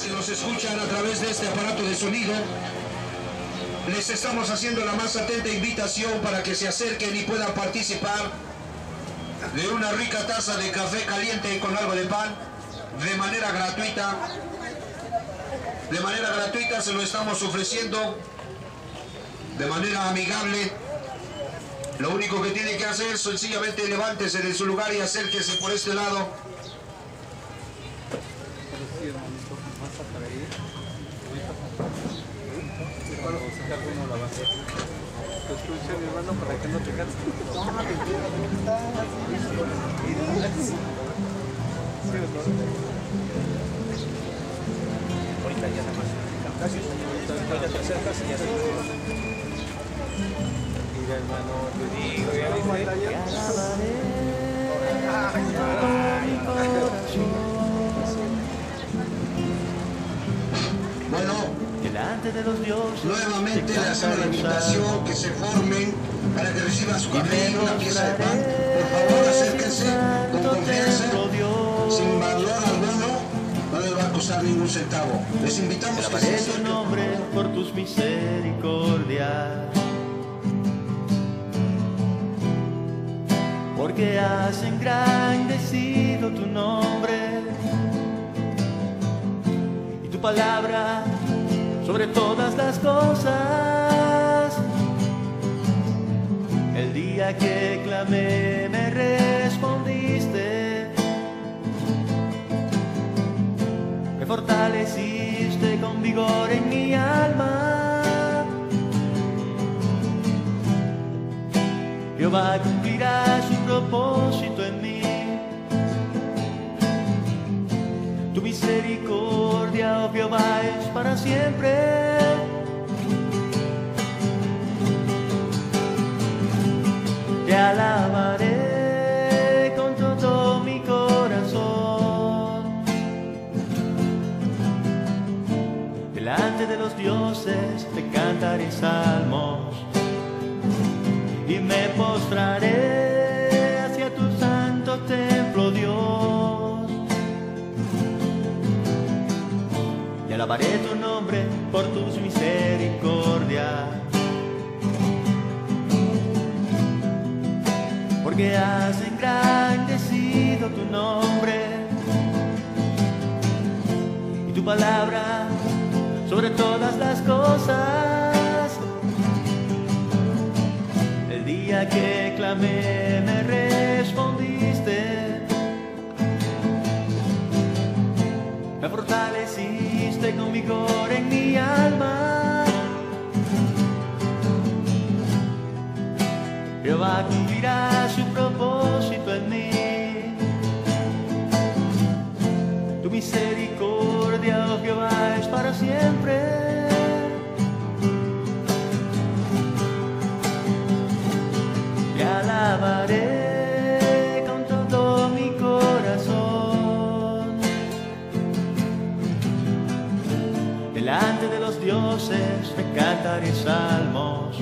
que nos escuchan a través de este aparato de sonido, les estamos haciendo la más atenta invitación para que se acerquen y puedan participar de una rica taza de café caliente con algo de pan de manera gratuita. De manera gratuita se lo estamos ofreciendo de manera amigable. Lo único que tiene que hacer es sencillamente levántese de su lugar y acérquese por este lado. Porque has engrandecido tu nombre y tu palabra sobre todas las cosas. El día que clamé me respondiste. Me fortaleciste con vigor en mi alma. Jehová cumplirá su en mí. Tu misericordia, oh Jehová, es para siempre. Te alabaré con todo mi corazón. Delante de los dioses te cantaré salmos y me postraré alabaré tu nombre por tus misericordias. Porque has engrandecido tu nombre y tu palabra sobre todas las cosas. El día que clamé me respondiste. Me fortaleciste con vigor en mi alma. Jehová cumplirá su propósito en mí. Tu misericordia, oh Jehová, es para siempre. Me cantaré salmos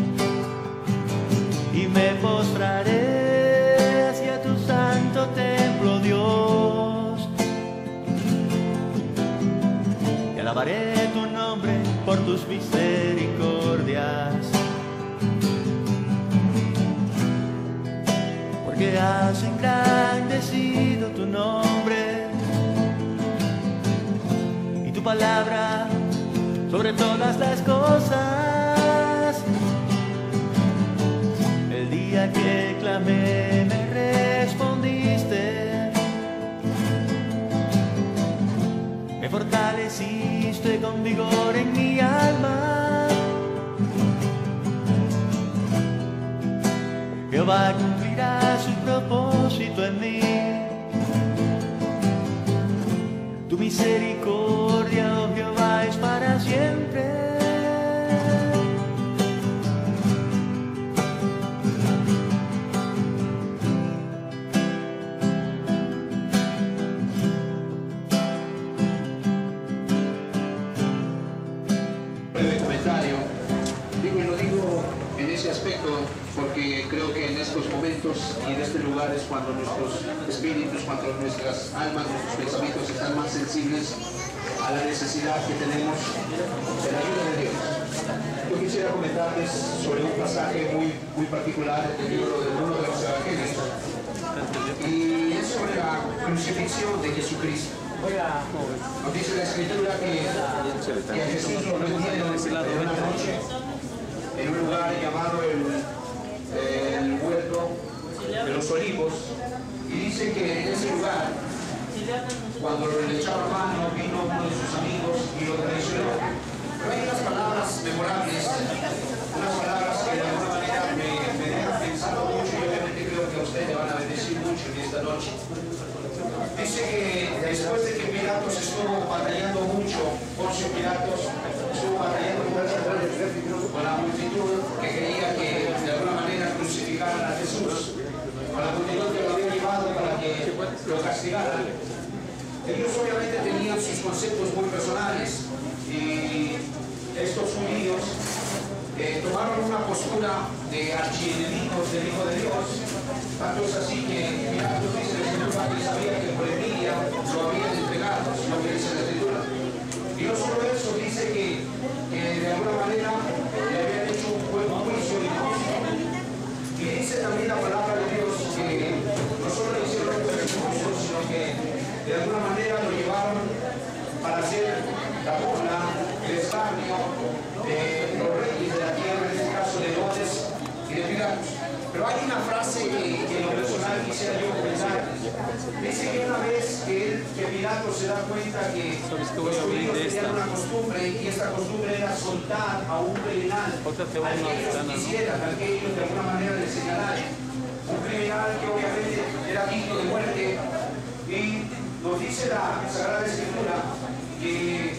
y me postraré hacia tu santo templo, Dios. Y alabaré tu nombre por tus misericordias. porque has engrandecido tu nombre y tu palabra sobre todas las cosas. El día que clamé me respondiste, me fortaleciste con vigor en mi alma. Jehová cumplirá su propósito en mí. Tu misericordia, para siempre. comentario. Digo, y lo digo en ese aspecto porque creo que en estos momentos y en este lugar es cuando nuestros espíritus, cuando nuestras almas, nuestros pensamientos están más sensibles a la necesidad que tenemos de la ayuda de Dios. Yo quisiera comentarles sobre un pasaje muy, muy particular del libro de uno de los evangelios y es sobre la crucifixión de Jesucristo. Nos dice la escritura que, que a Jesús lo vendieron en una noche en un lugar llamado el, el huerto de los olivos y dice que en ese lugar cuando le echaba mano vino uno de sus amigos y lo traicionó. Pero hay unas palabras memorables, unas palabras que de alguna manera me, me dejan mucho y obviamente creo que a ustedes le van a bendecir mucho en esta noche. Dice que después de que Pilatos estuvo batallando mucho, Poncio Pilatos estuvo batallando mucho con la multitud que quería que de alguna manera crucificaran a Jesús, con la multitud que lo había llevado para que lo castigaran. Ellos obviamente tenían sus conceptos muy personales y estos judíos eh, tomaron una postura de archienemigos del Hijo de Dios, tanto es así que Pilatos dice el Señor que sabía que por envidia lo habían entregado, lo que dice la Escritura. Y no solo eso, dice que, de alguna manera le habían hecho un buen juicio injusto. Y dice también la palabra de Dios que no solo le hicieron un buen juicio, sino que de alguna manera lo llevaron para hacer la burla, el escarnio de los reyes de la tierra, en este caso de Herodes y de Pilatos. Pero hay una frase que, que en lo personal quisiera yo comentar. Dice que una vez que, él, que se da cuenta que los judíos tenían una costumbre y esta costumbre era soltar a un criminal al que ellos quisieran, al que ellos de alguna manera le señalaran. Un criminal que obviamente era digno de muerte y nos dice la Sagrada Escritura que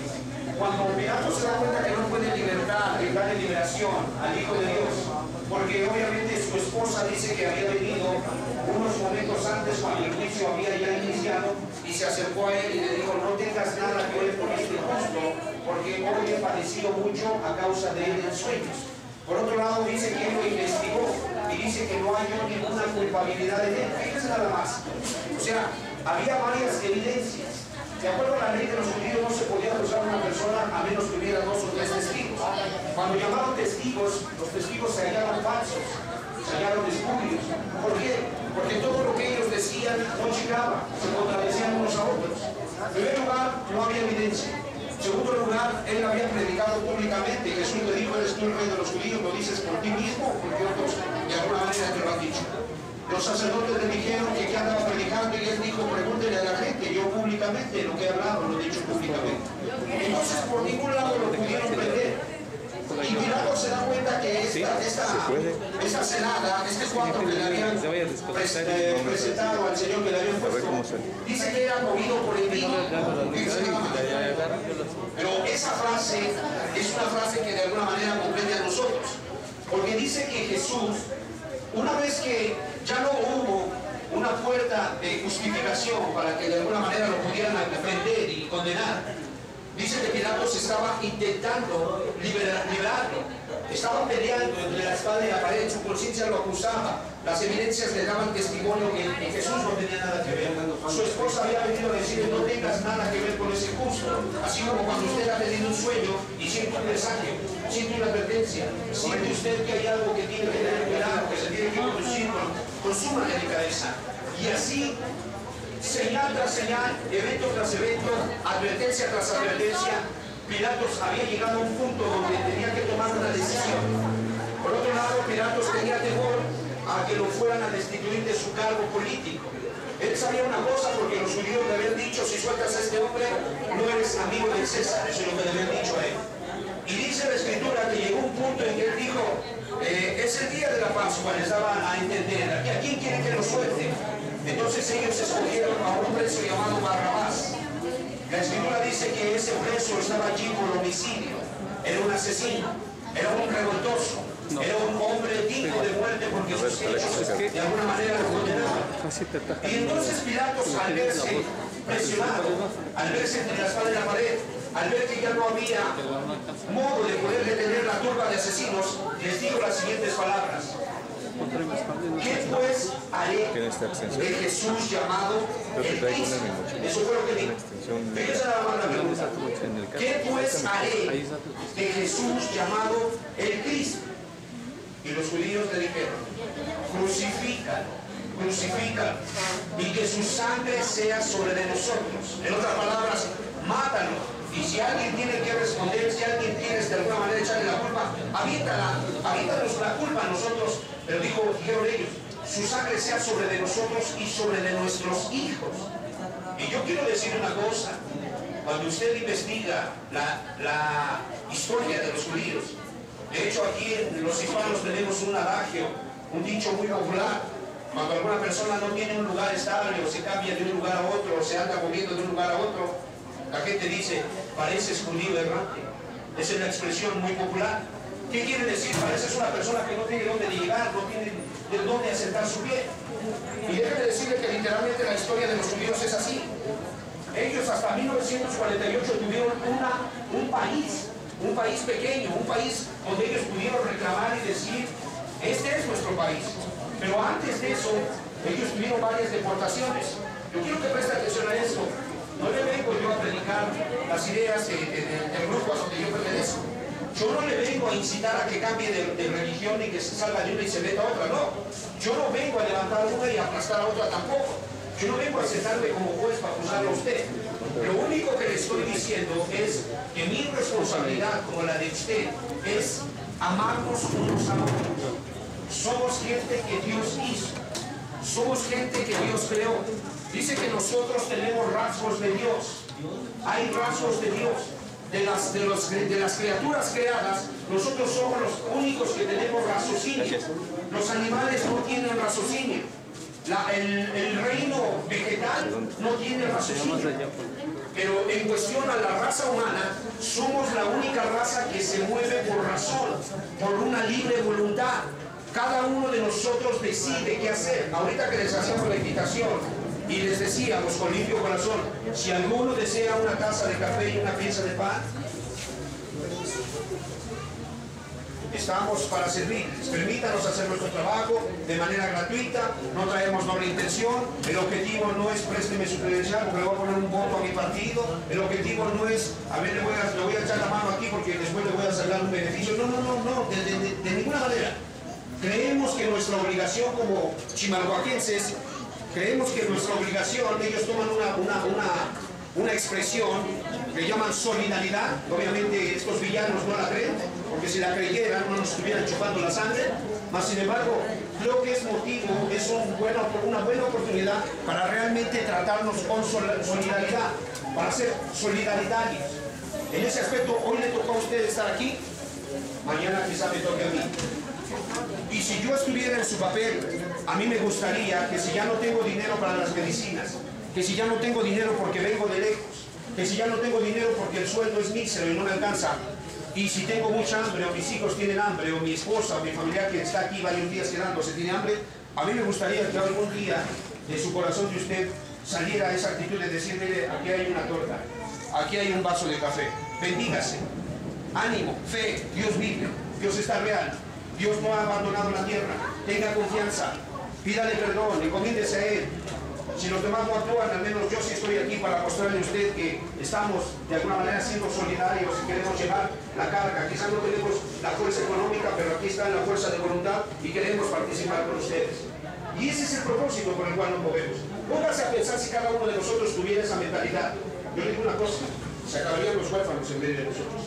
cuando Pilato se da cuenta que no puede libertar, que darle liberación al Hijo de Dios, porque obviamente su esposa dice que había venido unos momentos antes cuando el juicio había ya iniciado y se acercó a él y le dijo no tengas nada que ver con este justo porque hoy he padecido mucho a causa de él en sueños. Por otro lado dice que él lo investigó y dice que no hay ninguna culpabilidad en él. Fíjense nada más. O sea, había varias evidencias. De acuerdo a la ley de los judíos no se podía acusar a una persona a menos que hubiera dos o tres testigos. Cuando llamaron testigos, los testigos se hallaron falsos, se hallaron espurios. ¿Por qué? Porque todo lo que ellos decían no llegaba, se contradecían unos a otros. En primer lugar, no había evidencia. En segundo lugar, él había predicado públicamente. Jesús le dijo, eres tú el rey de los judíos, lo dices por ti mismo o porque otros de alguna manera te lo han dicho. Los sacerdotes le dijeron que qué andaba predicando y él dijo, pregúntele a la gente, yo públicamente lo que he hablado lo he dicho públicamente. Entonces por ningún lado lo pudieron prender. Y Pilato se da cuenta que esta, esta, esta celada, este cuarto que le habían pres- eh, presentado al Señor que le habían puesto, dice que era movido por el vino. Pero esa frase es una frase que de alguna manera comprende a nosotros. Porque dice que Jesús, una vez que ya no hubo una puerta de justificación para que de alguna manera lo pudieran defender y condenar, dice que Pilatos estaba intentando liberar- liberarlo. Estaba peleando entre la espada y la pared, su conciencia lo acusaba. Las evidencias le daban testimonio que, Jesús no tenía nada que ver. Su esposa había venido a decirle, no tengas nada que ver con ese justo. Así como cuando usted ha tenido un sueño y siente un mensaje, siente una advertencia, siente usted que hay algo que tiene que tener cuidado, que se tiene que conducir con, con suma delicadeza. Y así señal tras señal, evento tras evento, advertencia tras advertencia, Pilatos había llegado a un punto donde tenía que tomar una decisión. Por otro lado, Pilatos tenía temor a que lo fueran a destituir de su cargo político. Él sabía una cosa porque los judíos le habían dicho, si sueltas a este hombre, no eres amigo del César, eso es lo que le habían dicho a él. Y dice la escritura que llegó un punto en que él dijo, eh, es el día de la Pascua, les daba a entender, ¿a quién quiere que lo suelte? Entonces ellos escogieron a un preso llamado Barrabás. La escritura dice que ese preso estaba allí por homicidio, era un asesino, era un revoltoso, era un hombre digno de muerte porque sus hechos de alguna manera lo condenaban. Y entonces Pilatos al verse presionado, al verse entre la espada y la pared, al ver que ya no había modo de poder detener la turba de asesinos, les digo las siguientes palabras. ¿Qué pues haré? de Jesús llamado el Cristo. Eso fue lo que dijo. ¿Qué pues haré de Jesús llamado el Cristo? Y los judíos le dijeron, crucifícalo, crucifícalo, y que su sangre sea sobre de nosotros. En otras palabras, mátalo. Y si alguien tiene que responder, si alguien tiene de alguna manera echarle la culpa, aviéntala, aviéntanos la culpa a nosotros. Pero dijo, dijeron ellos, su sangre sea sobre de nosotros y sobre de nuestros hijos. Y yo quiero decir una cosa, cuando usted investiga la, la historia de los judíos, de hecho aquí en los hispanos tenemos un adagio, un dicho muy popular, cuando alguna persona no tiene un lugar estable o se cambia de un lugar a otro o se anda moviendo de un lugar a otro, la gente dice, pareces judío errante. Esa es la expresión muy popular. ¿Qué quiere decir? Pareces una persona que no tiene dónde llegar, no tiene de dónde asentar su pie. Y déjeme decirle que literalmente la historia de los judíos es así. Ellos hasta 1948 tuvieron una, un país, un país pequeño, un país donde ellos pudieron reclamar y decir, este es nuestro país. Pero antes de eso, ellos tuvieron varias deportaciones. Yo quiero que preste atención a esto. No le vengo yo a predicar las ideas de- de- de- del grupo a donde yo pertenezco. Yo no le vengo a incitar a que cambie de, de religión y que se salga de una y se meta a otra, no. Yo no vengo a levantar una y aplastar a otra tampoco. Yo no vengo a sentarme como juez para juzgarlo a usted. Lo único que le estoy diciendo es que mi responsabilidad, como la de usted, es amarnos unos a otros. Somos gente que Dios hizo. Somos gente que Dios creó. Dice que nosotros tenemos rasgos de Dios. Hay rasgos de Dios. De las, de, los- de las criaturas creadas, nosotros somos los únicos que tenemos raciocinio. Los animales no tienen raciocinio. El, el reino vegetal no tiene raciocinio. Pero en cuestión a la raza humana, somos la única raza que se mueve por razón, por una libre voluntad. Cada uno de nosotros decide qué hacer. Ahorita que les hacíamos la invitación y les decíamos con limpio corazón, si alguno desea una taza de café y una pieza de pan, Estamos para servirles. Permítanos hacer nuestro trabajo de manera gratuita. No traemos doble intención. El objetivo no es présteme su credencial porque le voy a poner un voto a mi partido. El objetivo no es, a ver, le voy a, le voy a echar la mano aquí porque después le voy a sacar un beneficio. No, no, no, no, de, ninguna manera. Creemos que nuestra obligación como chimalhuaquenses, creemos que nuestra obligación, ellos toman una, una, una, una expresión que llaman solidaridad. Obviamente estos villanos no la creen, porque si la creyeran no nos estuvieran chupando la sangre. Mas sin embargo, creo que es motivo, es un buena- una buena oportunidad para realmente tratarnos con sol- solidaridad, para ser solidaritarios. En ese aspecto, hoy le tocó a usted estar aquí, mañana quizá me toque a mí. Y si yo estuviera en su papel, a mí me gustaría que si ya no tengo dinero para las medicinas, que si ya no tengo dinero porque vengo de lejos, que si ya no tengo dinero porque el sueldo es mísero y no me alcanza, y si tengo mucha hambre o mis hijos tienen hambre o mi esposa o mi familiar que está aquí varios días quedándose tiene hambre, a mí me gustaría que algún día de su corazón de usted saliera esa actitud de decir, mire, aquí hay una torta, aquí hay un vaso de café, bendígase, ánimo, fe, Dios vive, Dios está real, Dios no ha abandonado la tierra, tenga confianza, pídale perdón, encomiéndese a Él. Si los demás no actúan, al menos yo sí estoy aquí para mostrarle a usted que estamos de alguna manera siendo solidarios y queremos llevar la carga. Quizás no tenemos la fuerza económica, pero aquí está la fuerza de voluntad y queremos participar con ustedes. Y ese es el propósito por el cual nos movemos. Póngase a pensar si cada uno de nosotros tuviera esa mentalidad. Yo digo una cosa, se acabarían los huérfanos en medio de nosotros.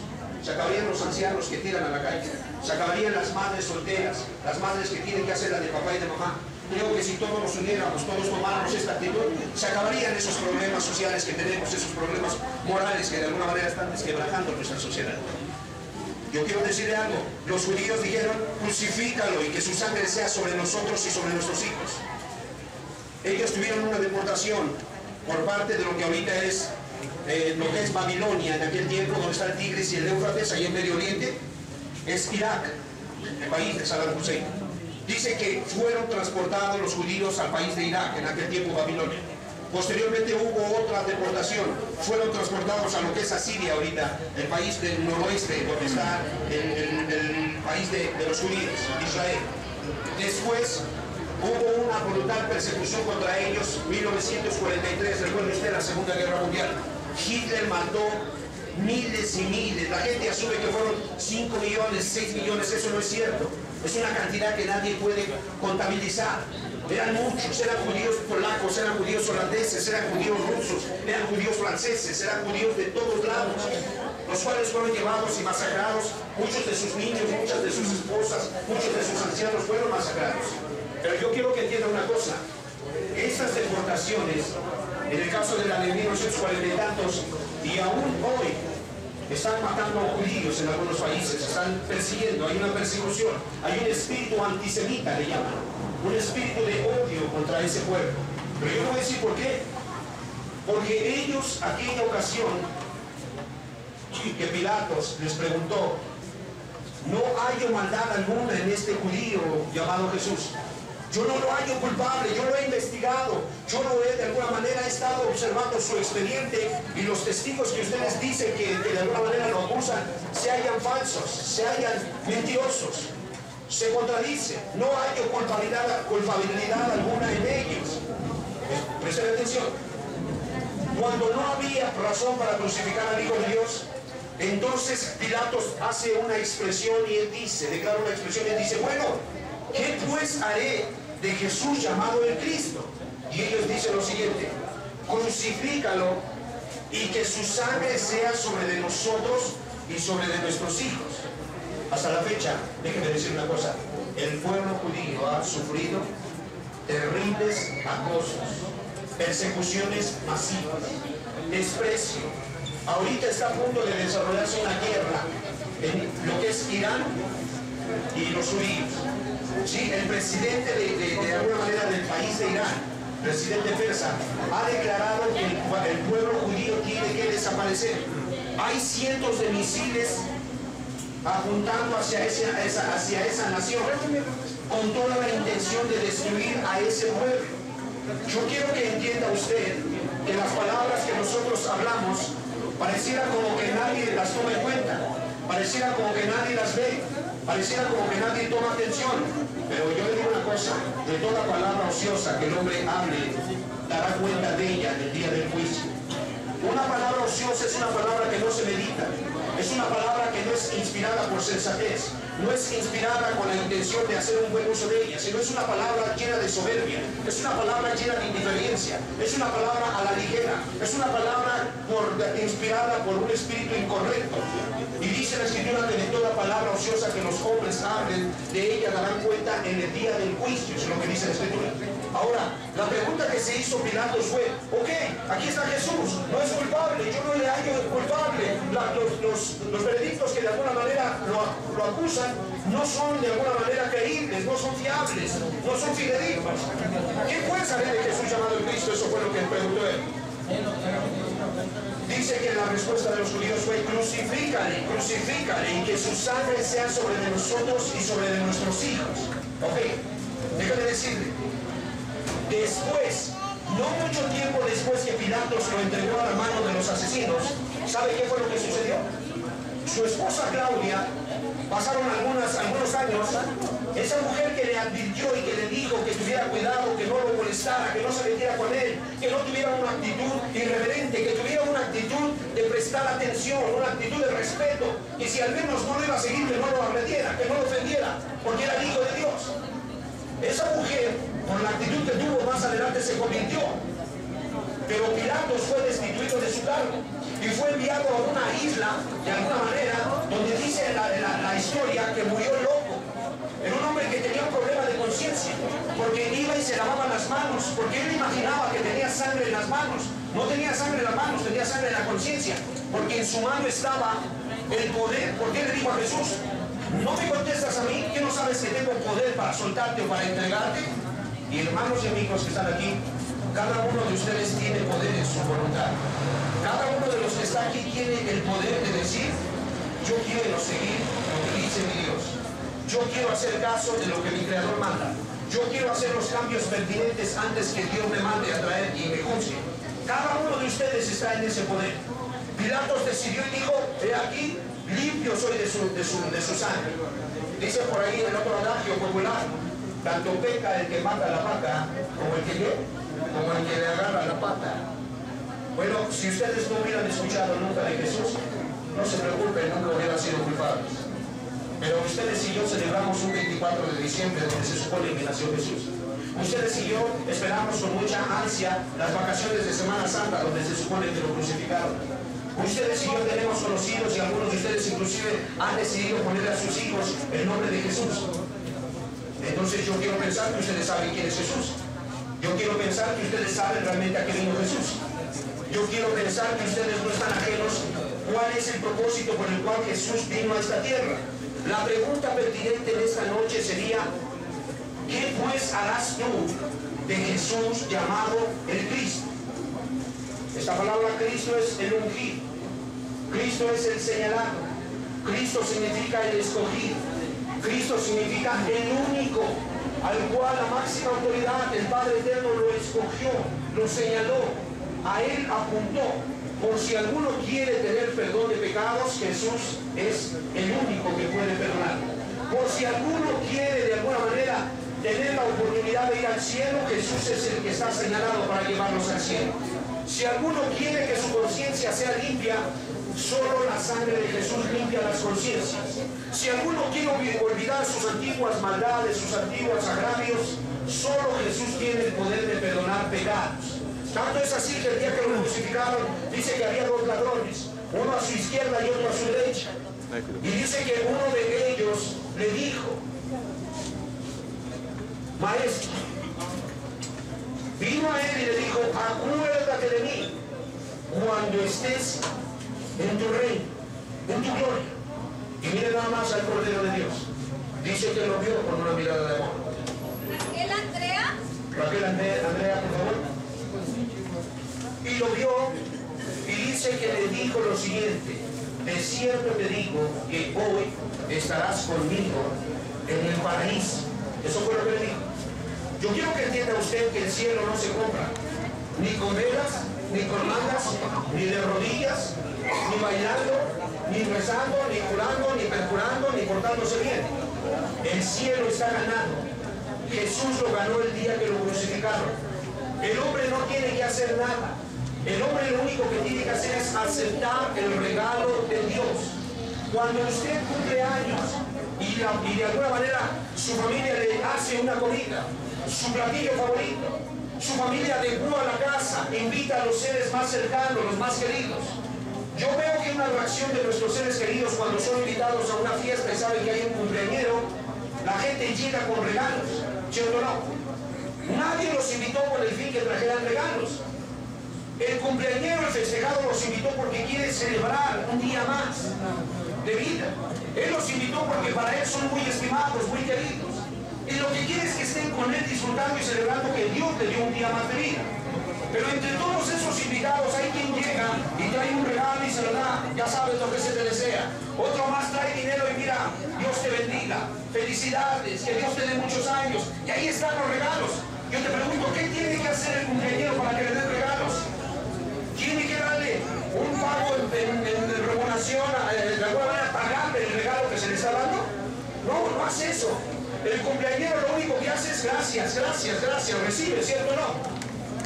Se acabarían los ancianos que tiran a la calle. Se acabarían las madres solteras, las madres que tienen que hacer la de papá y de mamá. Creo que si todos nos uniéramos, todos tomáramos esta actitud, se acabarían esos problemas sociales que tenemos, esos problemas morales que de alguna manera están desquebrajando nuestra sociedad. Yo quiero decirle algo, los judíos dijeron, crucifícalo y que su sangre sea sobre nosotros y sobre nuestros hijos. Ellos tuvieron una deportación por parte de lo que ahorita es eh, lo que es Babilonia, en aquel tiempo donde está el Tigris y el Éufrates, ahí en Medio Oriente, es Irak, el país de Saddam Hussein. Dice que fueron transportados los judíos al país de Irak, en aquel tiempo Babilonia. Posteriormente hubo otra deportación, fueron transportados a lo que es Asiria ahorita, el país del noroeste, donde está el, país de, de los judíos, Israel. Después Hubo una brutal persecución contra ellos, 1943, recuerde usted la Segunda Guerra Mundial. Hitler mató miles y miles. La gente asume que fueron 5 millones, 6 millones, eso no es cierto. Es una cantidad que nadie puede contabilizar. Eran muchos, eran judíos polacos, eran judíos holandeses, eran judíos rusos, eran judíos franceses, eran judíos de todos lados, los cuales fueron llevados y masacrados. Muchos de sus niños, muchas de sus esposas, muchos de sus ancianos fueron masacrados. Pero yo quiero que entienda una cosa. Estas deportaciones, en el caso de la de 1940 y tantos, y aún hoy, están matando judíos en algunos países, están persiguiendo, hay una persecución, hay un espíritu antisemita, le llaman, un espíritu de odio contra ese pueblo. Pero yo no voy a decir por qué. Porque ellos, aquella ocasión, que Pilatos les preguntó, no hay maldad alguna en este judío llamado Jesús. Yo no lo hallo culpable, yo lo he investigado, yo lo he de alguna manera he estado observando su expediente y los testigos que ustedes dicen que, de alguna manera lo acusan se hallan falsos, se hallan mentirosos, se contradicen, no hay culpabilidad, culpabilidad alguna en ellos. Presten atención. Cuando no había razón para crucificar al Hijo de Dios, entonces Pilatos hace una expresión y él dice, declara una expresión y él dice, bueno, ¿qué pues haré de Jesús llamado el Cristo? Y ellos dicen lo siguiente, crucifícalo y que su sangre sea sobre de nosotros y sobre de nuestros hijos. Hasta la fecha, déjenme decir una cosa, el pueblo judío ha sufrido terribles acosos, persecuciones masivas, desprecio. Ahorita está a punto de desarrollarse una guerra en lo que es Irán y los judíos. Sí, el presidente de, de- de alguna manera del país de Irán, presidente persa, ha declarado que el, pueblo judío tiene que desaparecer. Hay cientos de misiles apuntando hacia esa, esa- hacia esa nación con toda la intención de destruir a ese pueblo. Yo quiero que entienda usted que las palabras que nosotros hablamos pareciera como que nadie las toma en cuenta, pareciera como que nadie las ve, pareciera como que nadie toma atención. Pero yo le digo una cosa, de toda palabra ociosa que el hombre hable, dará cuenta de ella en el día del juicio. Una palabra ociosa es una palabra que no se medita, es una palabra que no es inspirada por sensatez, no es inspirada con la intención de hacer un buen uso de ella, sino es una palabra llena de soberbia, es una palabra llena de indiferencia, es una palabra a la ligera, es una palabra inspirada por un espíritu incorrecto. Y dice la escritura que de toda palabra ociosa que los hombres hablen, de ella darán cuenta en el día del juicio, es lo que dice la escritura. Ahora, la pregunta que se hizo Pilatos fue, ok, aquí está Jesús, no es culpable, yo no le hallo culpable. La- los, los- los veredictos que de alguna manera lo, lo acusan no son de alguna manera creíbles, no son fiables, no son fidedignos. ¿Quién puede saber de Jesús llamado el Cristo? Eso fue lo que preguntó él. Dice que la respuesta de los judíos fue crucifícale, crucifícale y que su sangre sea sobre de nosotros y sobre de nuestros hijos. Ok, déjame decirle, después, no mucho tiempo después que Pilatos lo entregó a la mano de los asesinos, ¿sabe qué fue lo que sucedió? Su esposa Claudia, pasaron algunas, algunos años, esa mujer que le advirtió y que le dijo que tuviera cuidado, que no lo molestara, que no se metiera con él, que no tuviera una actitud irreverente, que tuviera una actitud de prestar atención, una actitud de respeto, y si al menos no lo iba a seguir, que no lo agrediera, que no lo ofendiera, porque era hijo de Dios. Esa mujer, por la actitud que tuvo más adelante, se convirtió. Pero Pilatos fue destituido de su cargo y fue enviado a una isla, de alguna manera, donde dice la, la- historia que murió loco. Era un hombre que tenía un problema de conciencia, porque iba y se lavaba las manos, porque él imaginaba que tenía sangre en las manos. No tenía sangre en las manos, tenía sangre en la conciencia, porque en su mano estaba el poder. ¿Por qué le dijo a Jesús? No me contestas a mí, que no sabes que tengo poder para soltarte o para entregarte. Y hermanos y amigos que están aquí, cada uno de ustedes tiene poder en su voluntad. Cada uno de los que está aquí tiene el poder de decir, yo quiero seguir lo que dice mi Dios. Yo quiero hacer caso de lo que mi Creador manda. Yo quiero hacer los cambios pertinentes antes que Dios me mande a traer y me juzgue. Cada uno de ustedes está en ese poder. Pilatos decidió y dijo, he aquí, limpio soy de su, de su, de su sangre. Dice por ahí el otro adagio popular, Tanto peca el que mata la vaca como el que como el que le agarra la pata. Bueno, si ustedes no hubieran escuchado nunca de Jesús, no se preocupen, nunca hubieran sido culpables. Pero ustedes y yo celebramos un 24 de diciembre donde se supone que nació Jesús. Ustedes y yo esperamos con mucha ansia las vacaciones de Semana Santa donde se supone que lo crucificaron. Ustedes y yo tenemos conocidos y algunos de ustedes inclusive han decidido ponerle a sus hijos el nombre de Jesús. Entonces yo quiero pensar que ustedes saben quién es Jesús. Yo quiero pensar que ustedes saben realmente a qué vino Jesús. Yo quiero pensar que ustedes no están ajenos cuál es el propósito por el cual Jesús vino a esta tierra. La pregunta pertinente en esta noche sería, ¿qué pues harás tú de Jesús llamado el Cristo? Esta palabra Cristo es el ungido. Cristo es el señalado. Cristo significa el escogido. Cristo significa el único al cual la máxima autoridad, el Padre Eterno, lo escogió, lo señaló, a él apuntó. Por si alguno quiere tener perdón de pecados, Jesús es el único que puede perdonar. Por si alguno quiere de alguna manera tener la oportunidad de ir al cielo, Jesús es el que está señalado para llevarnos al cielo. Si alguno quiere que su conciencia sea limpia, solo la sangre de Jesús limpia las conciencias. Si alguno quiere olvidar sus antiguas maldades, sus antiguos agravios, solo Jesús tiene el poder de perdonar pecados. Tanto es así que el día que lo crucificaron, dice que había dos ladrones, uno a su izquierda y otro a su derecha. Y dice que uno de ellos le dijo, maestro, vino a él y le dijo, acuérdate de mí cuando estés en tu reino, en tu gloria. Y mire nada más al Cordero de Dios. Dice que lo vio con una mirada de amor. Raquel Andrea. Raquel Andrea, Andrea por favor y lo vio y dice que le dijo lo siguiente, de cierto te digo que hoy estarás conmigo en el paraíso. Eso fue lo que le dijo. Yo quiero que entienda usted que el cielo no se compra, ni con velas, ni con mangas, ni de rodillas, ni bailando, ni rezando, ni curando, ni perjurando, ni portándose bien. El cielo está ganado. Jesús lo ganó el día que lo crucificaron. El hombre no tiene que hacer nada. El hombre lo único que tiene que hacer es aceptar el regalo de Dios. Cuando usted cumple años y, de alguna manera su familia le hace una comida, su platillo favorito, su familia adecuada a la casa, invita a los seres más cercanos, los más queridos. Yo veo que una reacción de nuestros seres queridos cuando son invitados a una fiesta y saben que hay un cumpleañero, la gente llega con regalos, ¿cierto o no? Nadie los invitó con el fin que trajeran regalos. El cumpleañero, el festejado, los invitó porque quiere celebrar un día más de vida. Él los invitó porque para él son muy estimados, muy queridos. Y lo que quiere es que estén con él disfrutando y celebrando que Dios le dio un día más de vida. Pero entre todos esos invitados hay quien llega y trae un regalo y se lo da. Ya sabes lo que se te desea. Otro más trae dinero y mira, Dios te bendiga. Felicidades, que Dios te dé muchos años. Y ahí están los regalos. Yo te pregunto, ¿qué tiene que hacer el cumpleañero para que le den regalos? Tiene que darle un pago en, en, en regulación, eh, de alguna manera pagarle el regalo que se le está dando. No, no hace eso. El cumpleañero lo único que hace es gracias, gracias, gracias, recibe, ¿cierto o no?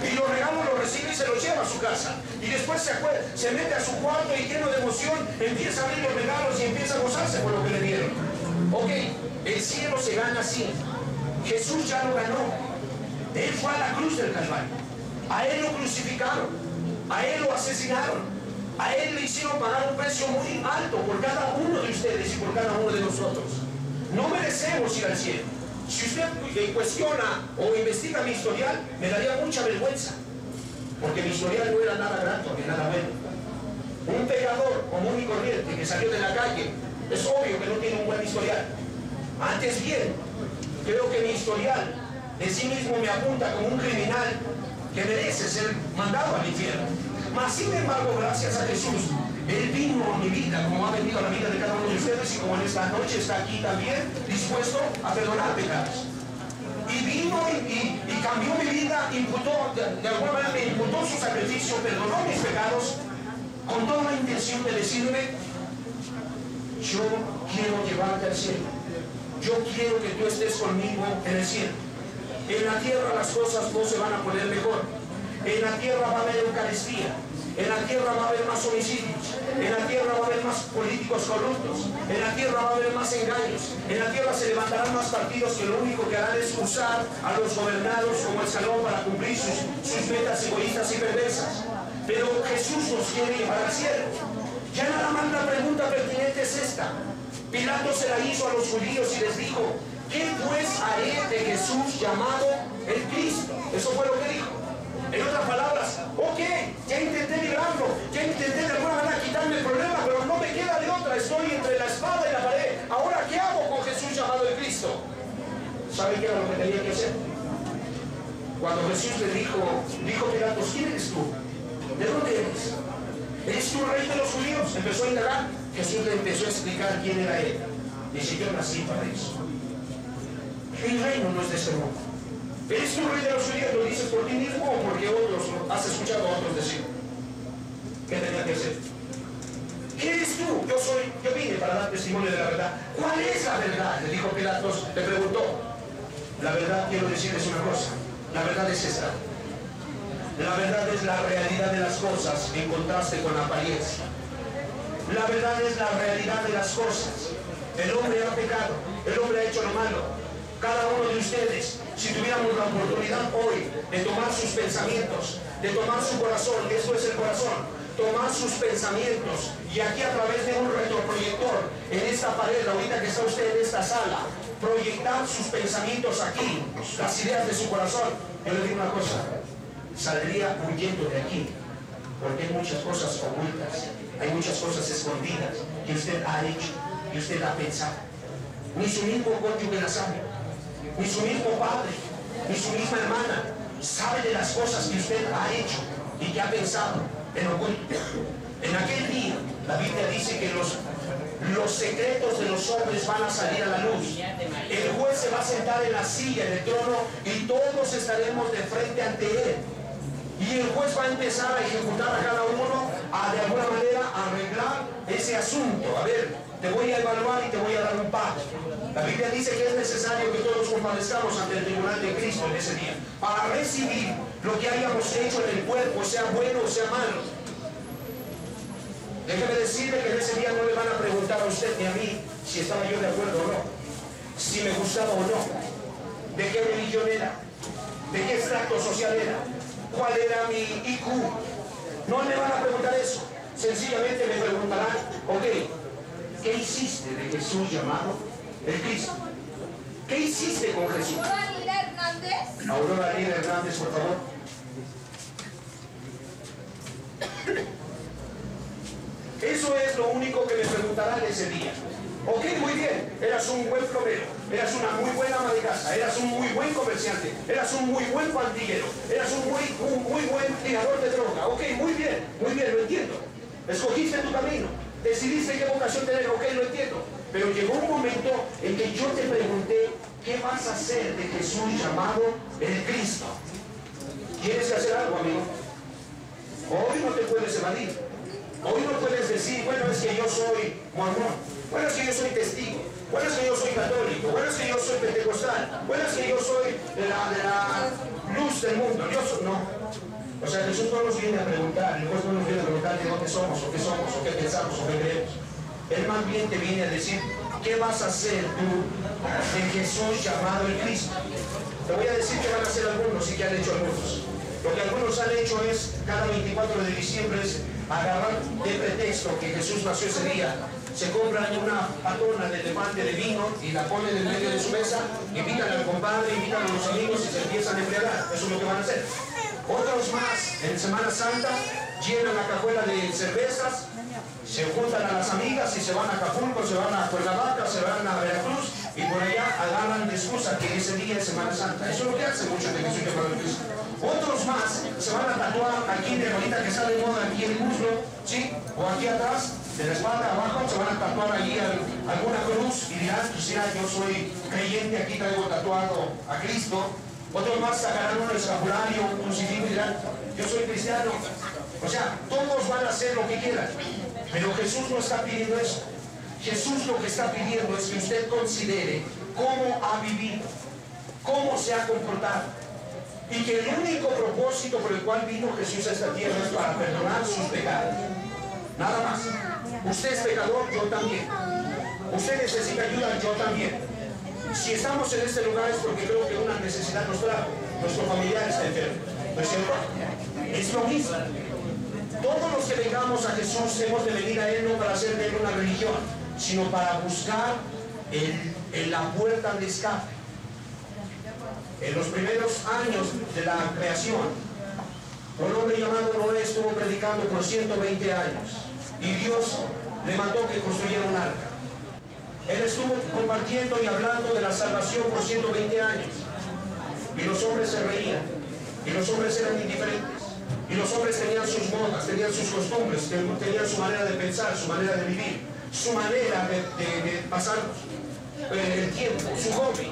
Y los regalos los recibe y se los lleva a su casa. Y después se, se mete a su cuarto y lleno de emoción empieza a abrir los regalos y empieza a gozarse por lo que le dieron. Ok, el cielo se gana así. Jesús ya lo ganó. Él fue a la cruz del Calvario. A él lo crucificaron. A él lo asesinaron. A él le hicieron pagar un precio muy alto por cada uno de ustedes y por cada uno de nosotros. No merecemos ir al cielo. Si usted cuestiona o investiga mi historial, me daría mucha vergüenza. Porque mi historial no era nada grato ni nada bueno. Un pecador común y corriente que salió de la calle, es obvio que no tiene un buen historial. Antes bien, creo que mi historial de sí mismo me apunta como un criminal que merece ser mandado al infierno. Mas sin embargo, gracias a Jesús, Él vino a mi vida, como ha venido a la vida de cada uno de ustedes y como en esta noche está aquí también, dispuesto a perdonar pecados. Y vino y, cambió mi vida, imputó, de, alguna manera imputó su sacrificio, perdonó mis pecados, con toda la intención de decirme, yo quiero llevarte al cielo. yo quiero que tú estés conmigo en el cielo. En la tierra las cosas no se van a poner mejor. En la tierra va a haber Eucaristía. En la tierra va a haber más homicidios. En la tierra va a haber más políticos corruptos. En la tierra va a haber más engaños. En la tierra se levantarán más partidos que lo único que harán es usar a los gobernados como escalón para cumplir sus, sus metas egoístas y perversas. Pero Jesús nos quiere llevar al cielo. Ya nada más la pregunta pertinente es esta. Pilato se la hizo a los judíos y les dijo, ¿qué pues haré de Jesús llamado el Cristo? Eso fue lo que dijo. En otras palabras, ok, ya intenté librarlo, ya intenté de alguna manera quitarme el problema, pero no me queda de otra, estoy entre la espada y la pared. Ahora, ¿qué hago con Jesús llamado el Cristo? ¿Sabe qué era lo que tenía que hacer? Cuando Jesús le dijo, dijo Pilatos, ¿quién eres tú? ¿De dónde eres? ¿Eres tú rey de los judíos? Empezó a indagar. Jesús le empezó a explicar quién era él. Dice, yo nací para eso. El reino no es de este mundo. ¿Eres tú rey de los judíos? ¿Lo dices por ti mismo o porque otros has escuchado a otros decir? ¿Qué tenía que hacer? ¿Qué eres tú? Yo soy, yo vine para dar testimonio de la verdad. ¿Cuál es la verdad? Le dijo Pilatos, le preguntó. La verdad, quiero decirles una cosa. La verdad es esta. La verdad es la realidad de las cosas en contraste con la apariencia. La verdad es la realidad de las cosas. El hombre ha pecado, el hombre ha hecho lo malo. Cada uno de ustedes, si tuviéramos la oportunidad hoy de tomar sus pensamientos, de tomar su corazón, y esto es el corazón, tomar sus pensamientos y aquí a través de un retroproyector en esta pared, ahorita que está usted en esta sala, proyectar sus pensamientos aquí, las ideas de su corazón. Yo le digo una cosa, saldría huyendo de aquí, porque hay muchas cosas ocultas, hay muchas cosas escondidas que usted ha hecho y usted ha pensado. Ni su mismo cónyuge la sabe, ni su mismo padre, ni su misma hermana sabe de las cosas que usted ha hecho y que ha pensado en. En aquel día, la Biblia dice que los, los secretos de los hombres van a salir a la luz. El juez se va a sentar en la silla, en el trono, y todos estaremos de frente ante él. Y el juez va a empezar a ejecutar a cada uno, a de alguna manera arreglar ese asunto. A ver, te voy a evaluar y te voy a dar un pago. La Biblia dice que es necesario que todos compadezcamos ante el tribunal de Cristo en ese día, para recibir lo que hayamos hecho en el cuerpo, sea bueno o sea malo. Déjeme decirle que en ese día no le van a preguntar a usted ni a mí si estaba yo de acuerdo o no, si me gustaba o no, de qué religión era, de qué extracto social era, cuál era mi IQ. No me van a preguntar eso. Sencillamente me preguntarán, ok, ¿qué hiciste de Jesús llamado el Cristo? ¿Qué hiciste con Jesús? Aurora Lira Hernández. Aurora Lina Hernández, por favor. Eso es lo único que me preguntarán ese día. Ok, muy bien, eras un buen plomero, eras una muy buena ama de casa, eras un muy buen comerciante, eras un muy buen pandillero, eras un muy, un muy buen tirador de droga. Ok, muy bien, muy bien, lo entiendo. Escogiste tu camino, decidiste qué vocación tener, ok, lo entiendo. Pero llegó un momento en que yo te pregunté, ¿qué vas a hacer de Jesús llamado el Cristo? ¿Quieres hacer algo, amigo? Hoy no te puedes evadir. Hoy no puedes decir, bueno, es que yo soy mormón, bueno, es que yo soy testigo, bueno, es que yo soy católico, bueno, es que yo soy pentecostal, bueno, es que yo soy de la luz del mundo. Yo soy, no. O sea, Jesús no nos viene a preguntar, el juez no nos viene a preguntar de dónde somos, o qué somos, o qué pensamos, o qué creemos. Él más bien te viene a decir, ¿qué vas a hacer tú de Jesús llamado el Cristo? Te voy a decir que van a hacer algunos y que han hecho algunos. Lo que algunos han hecho es, cada 24 de diciembre, es agarrar de pretexto que Jesús nació ese día, se compran una patona de elefante de vino y la ponen en medio de su mesa, invitan al compadre, invitan a los amigos y se empiezan a embriagar. Eso es lo que van a hacer. Otros más, en Semana Santa, llenan la cajuela de cervezas, se juntan a las amigas y se van a Acapulco, se van a Cuernavaca, se van a Veracruz y por allá agarran de excusa que ese día es Semana Santa. Eso es lo que hacen muchos de Jesús Cristo. Otros más se van a tatuar aquí de ahorita que sale de moda aquí en el muslo, ¿sí? O aquí atrás, de la espalda abajo, se van a tatuar allí al- alguna cruz y dirán, pues ya, yo soy creyente, aquí traigo tatuado a Cristo. Otros más sacarán un escapulario, un crucifijo y dirán, yo soy cristiano. O sea, todos van a hacer lo que quieran. Pero Jesús no está pidiendo eso. Jesús lo que está pidiendo es que usted considere cómo ha vivido, cómo se ha comportado. Y que el único propósito por el cual vino Jesús a esta tierra es para perdonar sus pecados. Nada más. Usted es pecador, yo también. Usted necesita ayuda, yo también. Si estamos en este lugar es porque creo que una necesidad nos trajo. Nuestro familiar está enfermo. ¿No es cierto? Es lo mismo. Todos los que vengamos a Jesús hemos de venir a Él no para hacer de Él una religión, sino para buscar el- en la puerta de escape. En los primeros años de la creación, un hombre llamado Noé estuvo predicando por 120 años y Dios le mandó que construyera un arca. Él estuvo compartiendo y hablando de la salvación por 120 años y los hombres se reían y los hombres eran indiferentes y los hombres tenían sus modas, tenían sus costumbres, ten- tenían su manera de pensar, su manera de vivir, su manera de, de- de pasar eh, el tiempo, su hobby.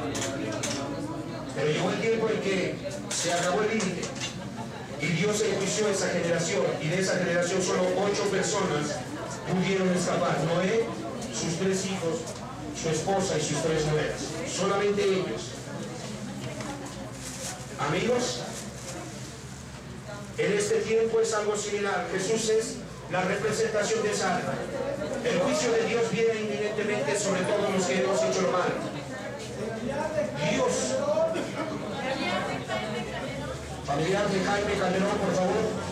Pero llegó el tiempo en que se acabó el límite y Dios enjuició esa generación y de esa generación solo ocho personas pudieron escapar. Noé, sus tres hijos, su esposa y sus tres nueras. Solamente ellos. Amigos, en este tiempo es algo similar. Jesús es la representación de esa. El juicio de Dios viene inminentemente sobre todos los que hemos hecho lo malo. Dios Familiar de Jaime Calderón, por favor.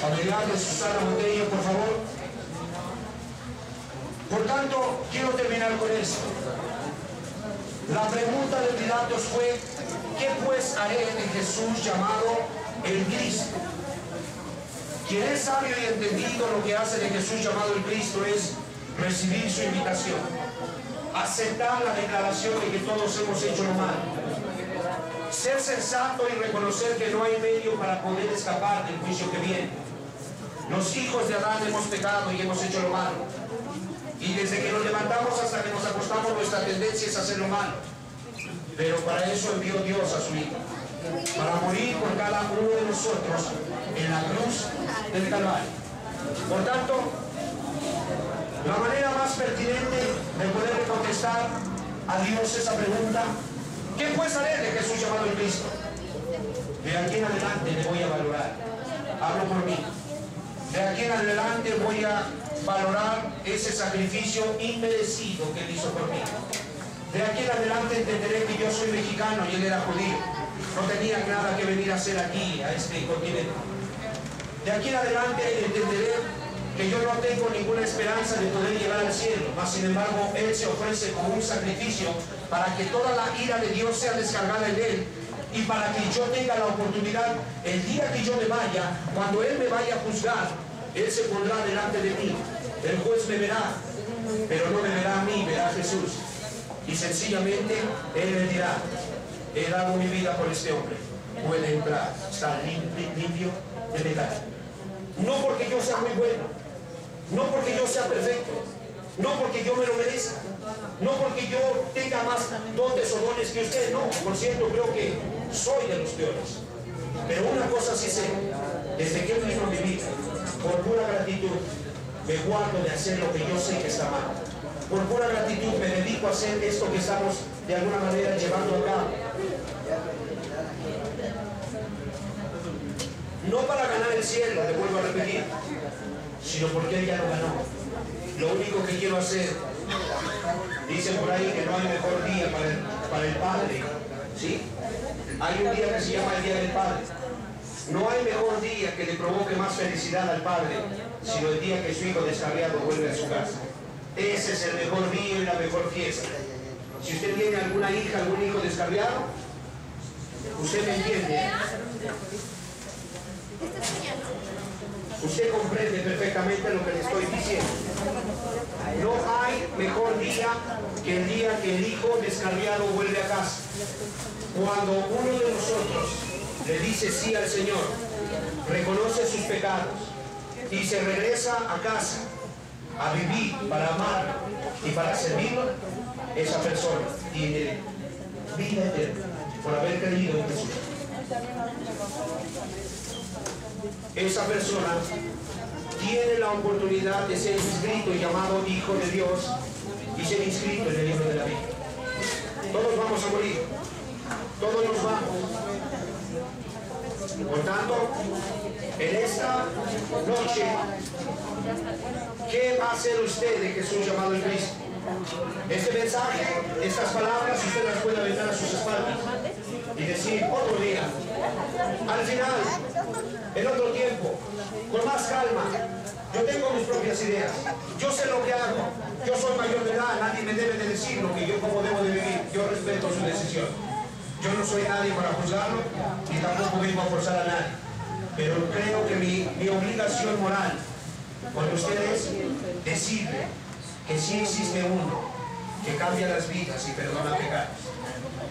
Familiar de Susana Montello, por favor. Por tanto, quiero terminar con esto. La pregunta de Pilatos fue, ¿qué pues haré de Jesús llamado el Cristo? Quien es sabio y entendido lo que hace de Jesús llamado el Cristo es recibir su invitación aceptar la declaración de que todos hemos hecho lo malo, ser sensato y reconocer que no hay medio para poder escapar del juicio que viene. Los hijos de Adán hemos pecado y hemos hecho lo malo. Y desde que nos levantamos hasta que nos acostamos, nuestra tendencia es hacer lo malo. Pero para eso envió Dios a su Hijo, para morir por cada uno de nosotros en la cruz del Calvario. Por tanto, la manera más pertinente de poder contestar a Dios esa pregunta, ¿qué pues haré de Jesús llamado el Cristo? De aquí en adelante le voy a valorar. Hablo por mí. De aquí en adelante voy a valorar ese sacrificio inmerecido que él hizo por mí. De aquí en adelante entenderé que yo soy mexicano y él era judío. No tenía nada que venir a hacer aquí, a este continente. De aquí en adelante entenderé que yo no tengo ninguna esperanza de poder llegar al cielo, mas sin embargo Él se ofrece como un sacrificio para que toda la ira de Dios sea descargada en Él y para que yo tenga la oportunidad, el día que yo me vaya, cuando Él me vaya a juzgar, Él se pondrá delante de mí, el juez me verá, pero no me verá a mí, verá a Jesús. Y sencillamente Él me dirá, he dado mi vida por este hombre, puede entrar, está lim- lim- limpio de pecado. No porque yo sea muy bueno, no porque yo sea perfecto, no porque yo me lo merezca, no porque yo tenga más dotes o dones que usted, no, por cierto creo que soy de los peores. Pero una cosa sí sé, desde que Él vino a mi vida, por pura gratitud, me guardo de hacer lo que yo sé que está mal. Por pura gratitud me dedico a hacer esto que estamos de alguna manera llevando a cabo. No para ganar el cielo, le vuelvo a repetir, sino porque Él ya lo ganó. Lo único que quiero hacer, dicen por ahí que no hay mejor día para el, para el Padre, ¿sí? Hay un día que se llama el Día del Padre. No hay mejor día que le provoque más felicidad al Padre, sino el día que su hijo descarriado vuelve a su casa. Ese es el mejor día y la mejor fiesta. Si usted tiene alguna hija, algún hijo descarriado, usted me entiende. Usted comprende perfectamente lo que le estoy diciendo. No hay mejor día que el día que el hijo descarriado vuelve a casa. Cuando uno de nosotros le dice sí al Señor, reconoce sus pecados y se regresa a casa a vivir para amar y para servirlo, esa persona tiene vida eterna por haber creído en Jesús. Esa persona tiene la oportunidad de ser inscrito y llamado Hijo de Dios y ser inscrito en el libro de la vida. Todos vamos a morir. Todos nos vamos. Por tanto, en esta noche, ¿qué va a hacer usted de Jesús llamado en Cristo? Este mensaje, estas palabras, usted las puede aventar a sus espaldas y decir otro día, al final, en otro tiempo, con más calma. Yo tengo mis propias ideas. Yo sé lo que hago. Yo soy mayor de edad. Nadie me debe de decir lo que yo como debo de vivir. Yo respeto su decisión. Yo no soy nadie para juzgarlo ni tampoco vengo a forzar a nadie. Pero creo que mi, mi obligación moral con ustedes es decirle que sí existe uno que cambia las vidas y perdona pecados.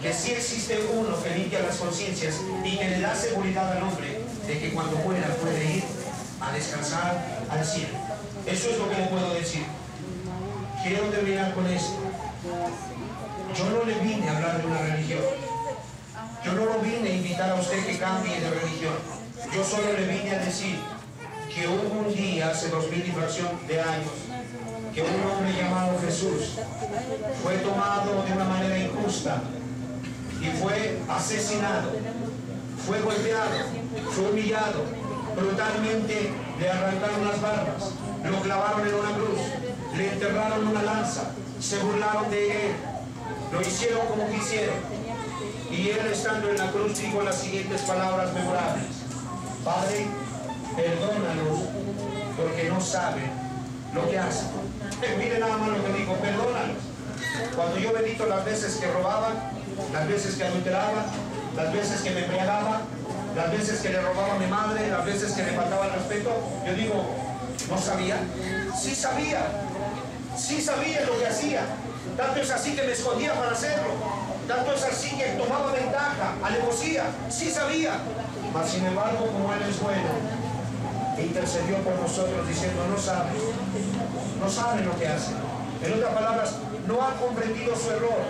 Que sí existe uno que limpia las conciencias y que le da seguridad al hombre de que cuando muera puede ir a descansar al cielo. Eso es lo que le puedo decir. Quiero terminar con esto. Yo no le vine a hablar de una religión. Yo no lo vine a invitar a usted que cambie de religión. Yo solo le vine a decir que hubo un día, hace dos mil y fracción de años, que un hombre llamado Jesús fue tomado de una manera injusta y fue asesinado, fue golpeado, fue humillado, brutalmente le arrancaron las barbas, lo clavaron en una cruz, le enterraron una lanza, se burlaron de él, lo hicieron como quisieron. Y él estando en la cruz dijo las siguientes palabras memorables. Padre, perdónalos porque no saben lo que hacen. Mire nada más lo que dijo, perdónalos. Cuando yo bendito las veces que robaba, las veces que adulteraba, las veces que me embriagaba, las veces que le robaba a mi madre, las veces que le faltaba respeto, yo digo, ¿no sabía? Sí sabía, sí sabía lo que hacía. Tanto es así que me escondía para hacerlo. Tanto es así que tomaba ventaja, alevosía, sí sabía. Mas sin embargo, como Él es bueno, intercedió por nosotros diciendo, no saben, no saben lo que hacen. En otras palabras, no han comprendido su error.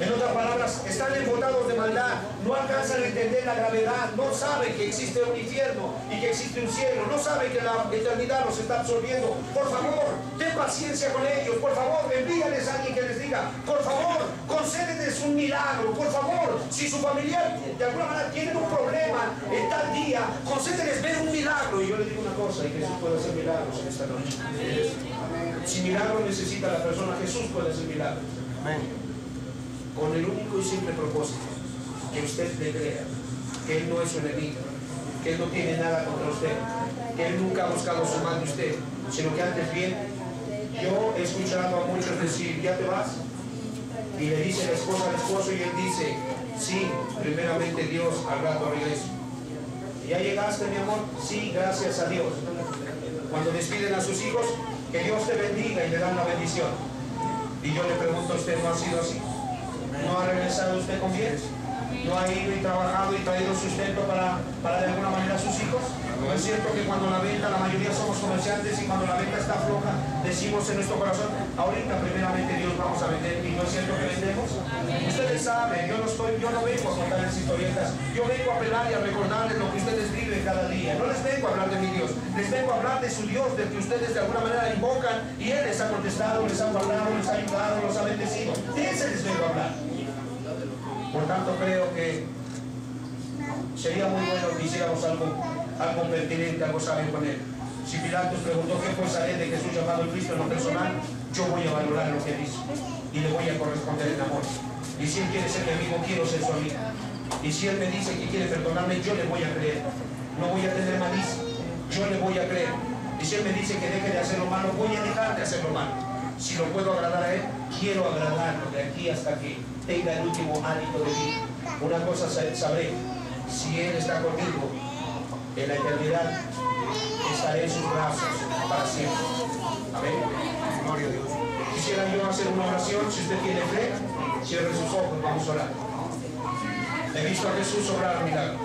En otras palabras, están embotados de maldad, no alcanzan a entender la gravedad, no saben que existe un infierno y que existe un cielo, no saben que la eternidad los está absorbiendo. Por favor, ten paciencia con ellos, por favor, envíales a alguien que les diga, por favor, concédeles un milagro, por favor, si su familiar de alguna manera tiene un problema en tal día, concédeles ver un milagro. Y yo les digo una cosa, y Jesús puede hacer milagros en esta noche. Si milagro necesita la persona, Jesús puede hacer milagros. Con el único y simple propósito, que usted le crea que Él no es su enemigo, que Él no tiene nada contra usted, que Él nunca ha buscado su mal de usted, sino que antes bien, yo he escuchado a muchos decir, ¿ya te vas? Y le dice la esposa al esposo y él dice, sí, primeramente Dios al rato regreso. ¿Ya llegaste, mi amor? Sí, gracias a Dios. Cuando despiden a sus hijos, que Dios te bendiga y le dan la bendición. Y yo le pregunto a usted, ¿no ha sido así? ¿No ha regresado usted con bienes? ¿No ha ido y trabajado y traído sustento para, para de alguna manera a sus hijos? ¿No es cierto que cuando la venta, la mayoría somos comerciantes y cuando la venta está floja, decimos en nuestro corazón, ahorita primeramente Dios vamos a vender y no es cierto que vendemos? Ustedes saben, yo no, estoy, yo no vengo a contarles historietas, yo vengo a apelar y a recordarles lo que ustedes viven cada día. No les vengo a hablar de mi Dios, les vengo a hablar de su Dios, del que ustedes de alguna manera invocan y Él les ha contestado, les ha guardado, les ha ayudado, los ha bendecido. De ese les vengo a hablar. Por tanto, creo que sería muy bueno que hiciéramos algo, algo pertinente, algo sabio con él. Si Pilatos preguntó qué haré de Jesús llamado el Cristo en lo personal, yo voy a valorar lo que dice y le voy a corresponder en amor. Y si él quiere ser mi amigo, quiero ser su amigo. Y si él me dice que quiere perdonarme, yo le voy a creer. No voy a tener malicia, yo le voy a creer. Y si él me dice que deje de hacer lo malo, voy a dejar de hacer lo malo. Si lo puedo agradar a él, quiero agradarlo de aquí hasta que tenga el último hálito de vida. Una cosa sabré, si Él está conmigo en la eternidad, estaré en sus brazos para siempre. Amén. Gloria a Dios. Quisiera yo hacer una oración, si usted tiene fe, cierre sus ojos, vamos a orar. He visto a Jesús obrar milagros.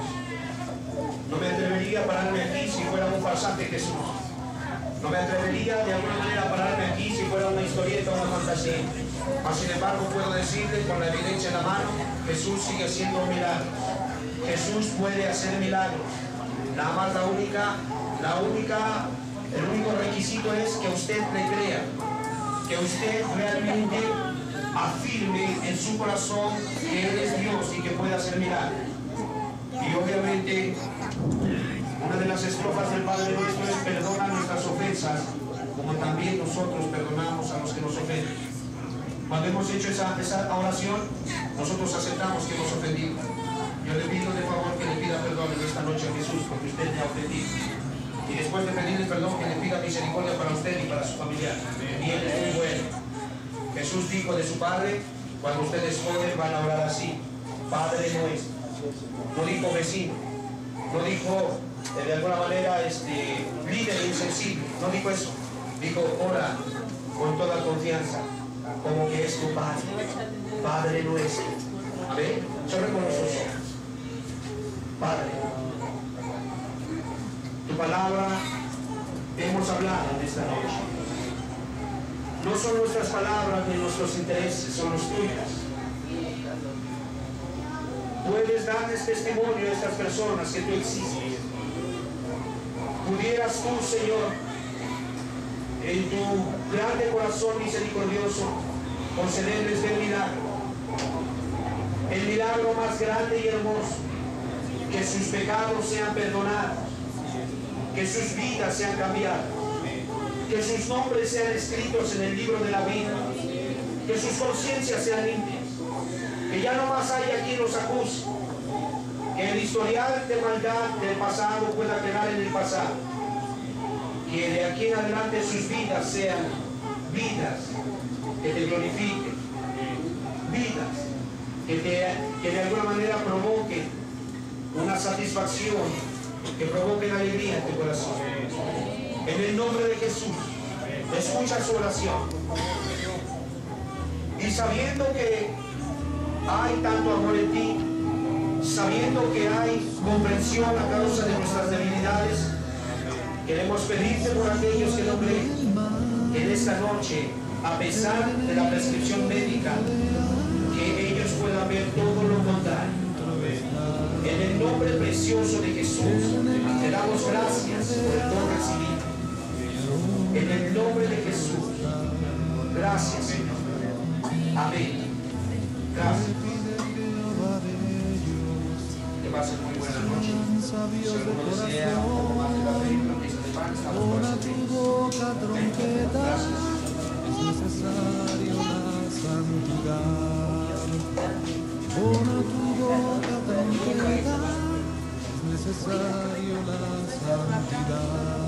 No me atrevería a pararme aquí si fuera un farsante Jesús. No me atrevería de alguna manera a pararme aquí si fuera una historieta o una fantasía. Mas sin embargo puedo decirle con la evidencia en la mano, Jesús sigue haciendo milagros. Jesús puede hacer milagros. Nada más la única, la única El único requisito es que usted le crea, que usted realmente afirme en su corazón que Él es Dios y que puede hacer milagros. Y obviamente, una de las estrofas del Padre Nuestro es perdona nuestras ofensas, como también nosotros perdonamos a los que nos ofenden. Cuando hemos hecho esa, esa oración, nosotros aceptamos que hemos ofendido. Yo le pido de favor que le pida perdón en esta noche a Jesús porque usted me ha ofendido. Y después de pedirle perdón, que le pida misericordia para usted y para su familia. Y Él es muy bueno. Jesús dijo de su Padre, cuando ustedes joden van a orar así. Padre nuestro. No dijo vecino. No dijo eh, de alguna manera este, líder insensible. No dijo eso. Dijo ora con toda confianza, como que es tu Padre. Padre nuestro. Amén. Sobre con los ojos. Padre, tu palabra hemos hablado en esta noche. No son nuestras palabras ni nuestros intereses, son los tuyos. Puedes darles testimonio a estas personas que tú existes. Pudieras tú, Señor, en tu grande corazón misericordioso, concederles el milagro. El milagro más grande y hermoso. Que sus pecados sean perdonados. Que sus vidas sean cambiadas. Que sus nombres sean escritos en el libro de la vida. Que sus conciencias sean limpias. Que ya no más haya quien los acuse. Que el historial de maldad del pasado pueda quedar en el pasado. Que de aquí en adelante sus vidas sean vidas que te glorifiquen. Vidas que, de alguna manera provoquen una satisfacción, que provoquen alegría en tu corazón. En el nombre de Jesús, escucha su oración. Y sabiendo que hay tanto amor en ti, sabiendo que hay comprensión a causa de nuestras debilidades, queremos pedirte por aquellos que no creen, que en esta noche, a pesar de la prescripción médica, que ellos puedan ver todo lo contrario. En el nombre precioso de Jesús, te damos gracias por el don recibido. En el nombre de Jesús, gracias Señor. Amén. Gracias. Que pasen muy buena noche. Si alguno desea un poco más de café y una pieza de pan, estamos por Pon a servir. tu boca trompeta, es necesario la santidad. Pon a tu boca trompeta, es necesario la santidad.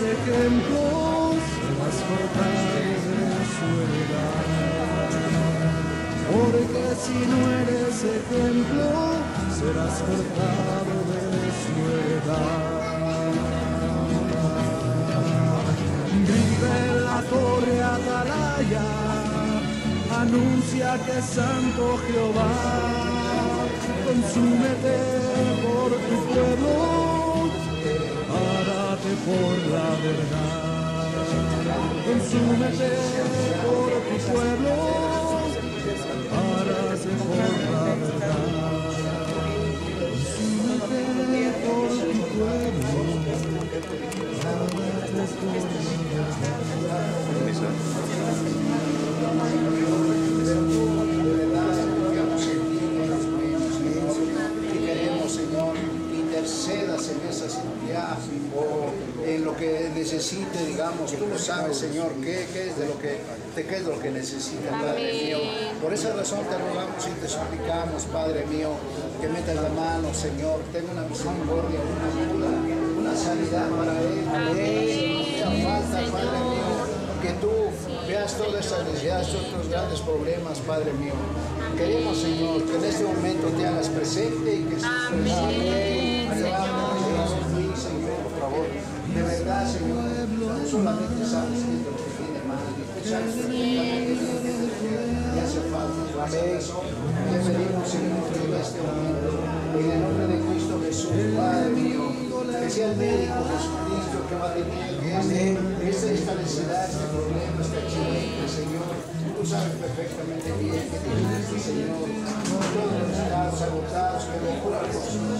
Ejemplo, serás cortado de su heredad. Porque si no eres ejemplo, serás cortado de su heredad. Vive la torre atalaya, anuncia que santo Jehová. Consúmete por tu pueblo, por la verdad. Consúmete por tu pueblo, necesite, digamos, tú lo sabes, Señor, qué, qué es de lo que te qué es lo que necesita, Padre mío. Por esa razón te rogamos y te suplicamos, Padre mío, que metas la mano, Señor, ten una misericordia, una ayuda, una sanidad para él. Sea falta, Padre mío, que tú veas todas estas necesidades, otros grandes problemas, Padre mío. Queremos, Señor, que en este momento te hagas presente y que seas Amén. De verdad, Señor, solamente sabes qué es lo que tiene mal. y Tú sabes perfectamente que hace falta. Amén. Te pedimos, Señor, que en este momento, en el nombre de Cristo Jesús, Padre mío, que sea el médico Jesucristo que va a tener este, esta, esta necesidad, este problema, este accidente, Señor. Tú sabes perfectamente bien que tienes, Señor, todos los estados agotados que lo curan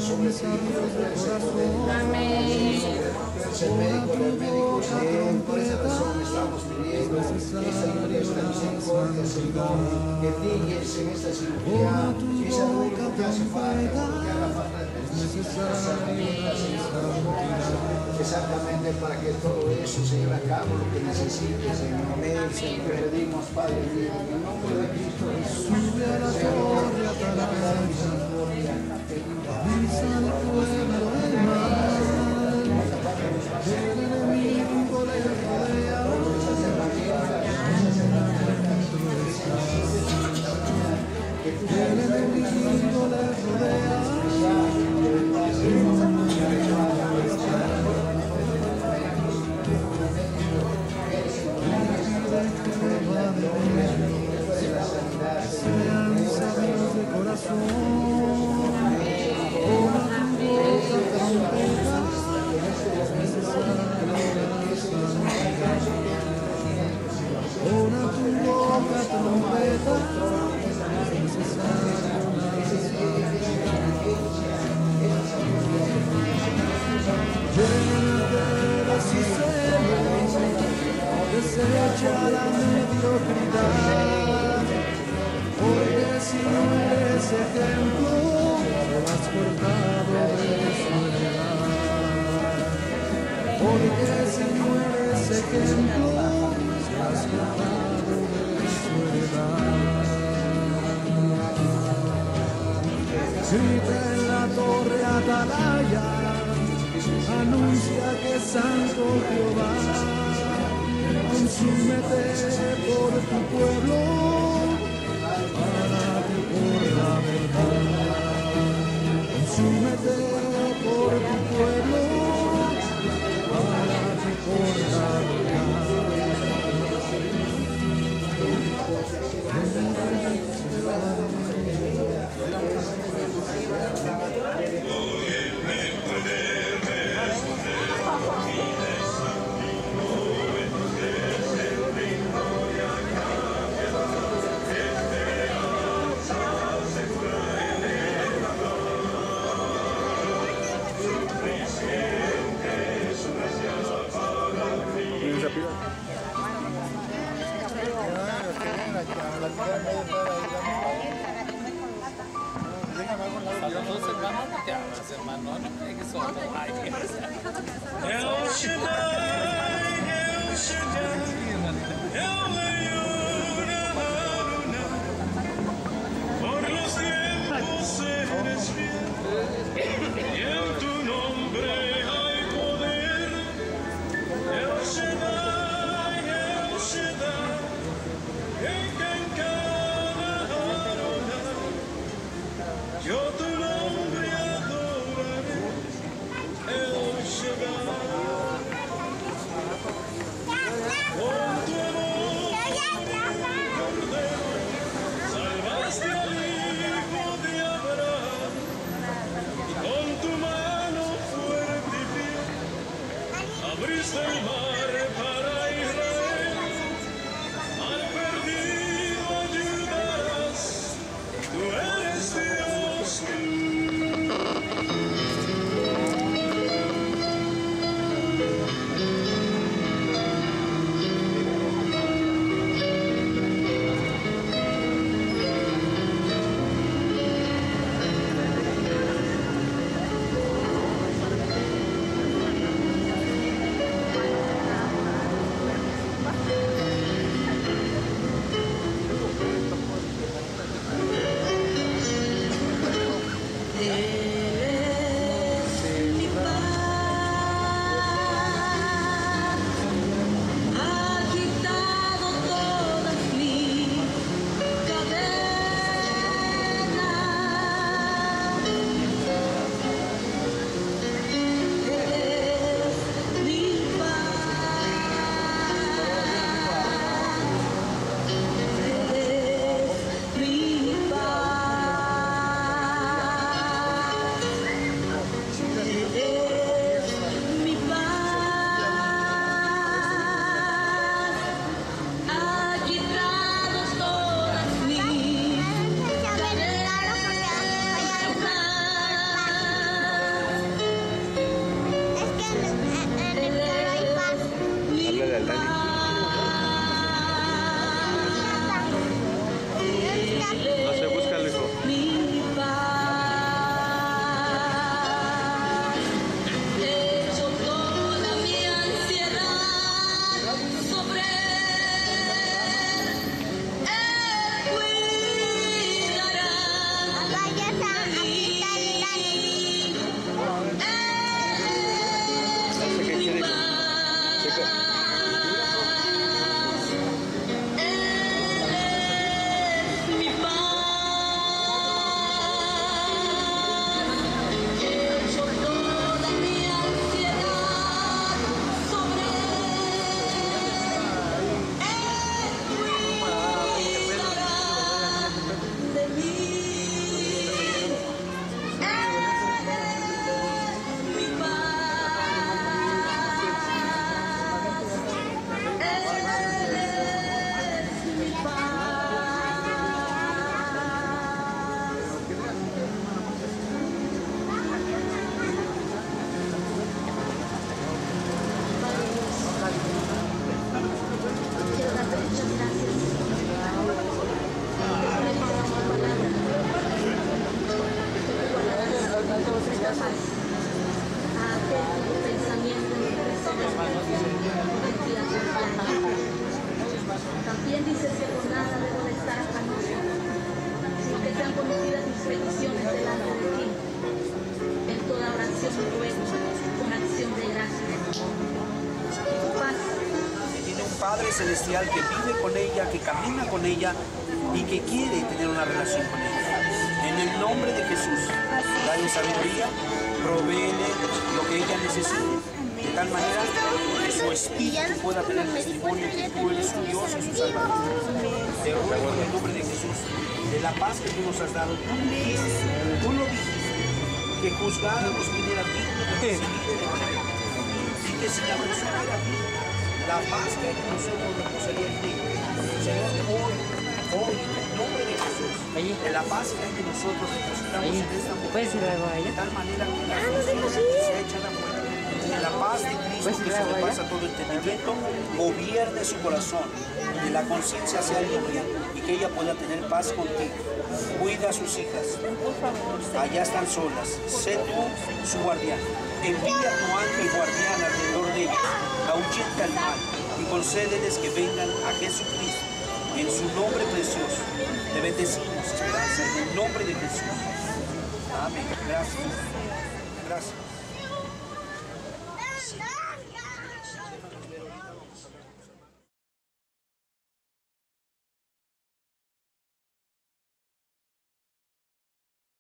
sobre ti. Amén. El médico de médicos, Señor. Por esa razón estamos pidiendo ayuda, esta misericordia, Señor. Que brilles en esta cirugía, esa luz que hace falta, que haga falta Exactamente para que todo eso se lleve a cabo lo que necesite, Señor. Te pedimos, Padre en el nombre de Cristo Jesús. Jehová. Consúmete por tu pueblo, También dice que por nada debo de estar afanoso, sino que sean conocidas mis peticiones delante de ti. En toda oración ruego, con acción de gracias. Tu paz tiene un Padre Celestial que vive con ella, que camina con ella y que quiere tener una relación con ella. En el nombre de Jesús, dale sabiduría, proveele lo que ella necesite, de tal manera que su espíritu pueda tener testimonio que tú eres su Dios y su Salvador. Te ruego en el nombre de Jesús, de la paz que tú nos has dado, tú lo dijiste, que juzgáramos quién era digno de recibir y que si la persona era digna, la paz que hay en nosotros reposaría en ti. Señor, hoy, hoy, en el nombre de Allí. la paz que hay nosotros depositamos en esta mujer. De tal manera que la ah, no se echa la muerte. De la paz de Cristo que sobrepasa todo entendimiento gobierne su corazón que la conciencia sea limpia y que ella pueda tener paz contigo. Cuida a sus hijas. Allá están solas. Sé tú su guardián. Envía a tu ángel guardián alrededor de ellas. Ahuyenta el mal y concédeles que vengan a Jesucristo su nombre precioso. Te bendecimos, esperanza, en el nombre de Jesús. Amén. Gracias. Gracias.